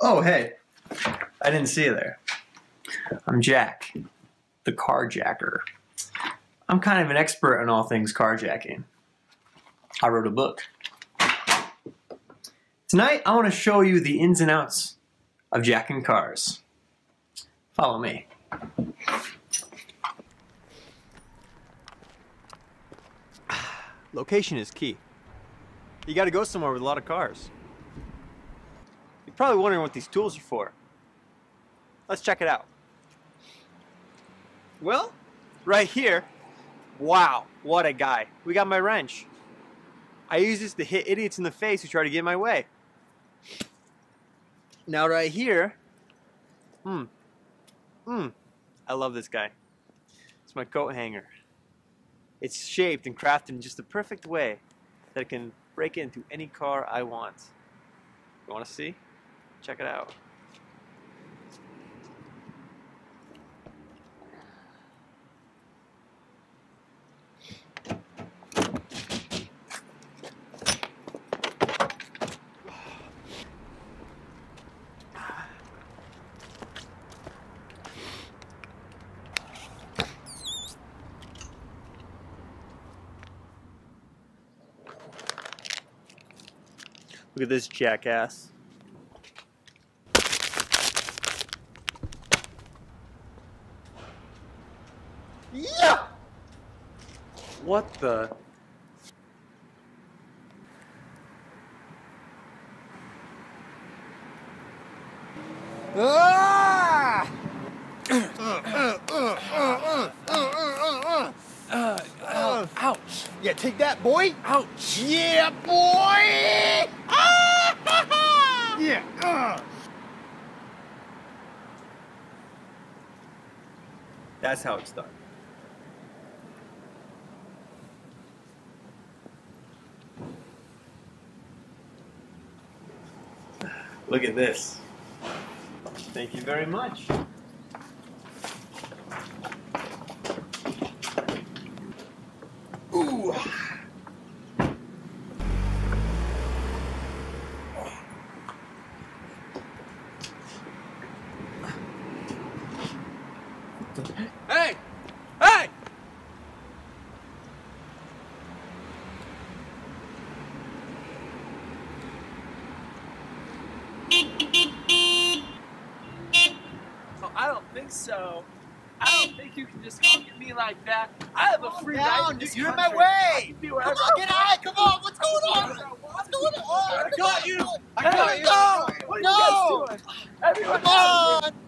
Oh, hey. I didn't see you there. I'm Jack, the carjacker. I'm kind of an expert on all things carjacking. I wrote a book. Tonight, I want to show you the ins and outs of jacking cars. Follow me. Location is key. You gotta go somewhere with a lot of cars. You're probably wondering what these tools are for. Let's check it out. Well, right here, wow, what a guy. We got my wrench. I use this to hit idiots in the face who try to get in my way. Now right here, hmm, hmm, I love this guy. It's my coat hanger. It's shaped and crafted in just the perfect way that it can break into any car I want. You want to see? Check it out. Look at this jackass. Yeah! What the? Ah! Ouch. Yeah, take that, boy. Ouch. Yeah, boy. yeah. Uh. That's how it's done. Look at this. Thank you very much. Ooh. Hey! Hey! Oh, I don't think so. I don't think you can just honk at me like that. I have a free down, you're in my way. I can be Come on, get out. Come on. What's going on? What's going on? I got you. I got you. no. What are No. you guys doing? Everyone Come on.